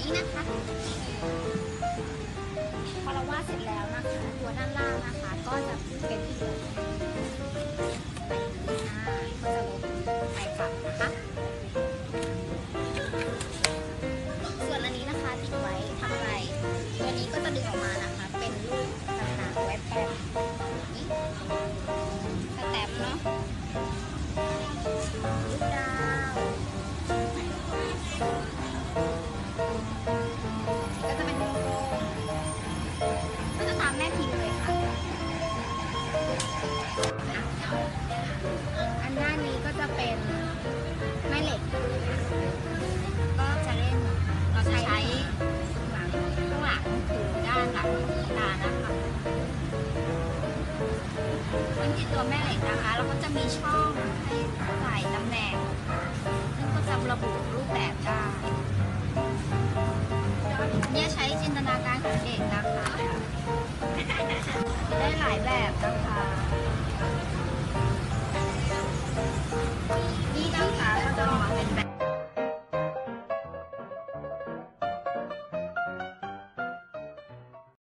นี้นะคะพอเราวาดเสร็จแล้วนะคะ ตัวด้านล่างนะคะ ก็จะเป็นที่ลบไปหน้าก็จะลบไปกลับนะคะ ส่วนอันนี้นะคะติดไว้ทำอะไร ตัวนี้ก็จะดึงออกมานะคะ เป็นรูป พื้นที่ตัวแม่เหล็กนะคะ แล้วก็จะมีช่องให้ใส่ตำแหน่ง ซึ่งก็จะระบุรูปแบบได้เนี่ยใช้จินตนาการของเด็กนะคะ ได้หลายแบบนะคะ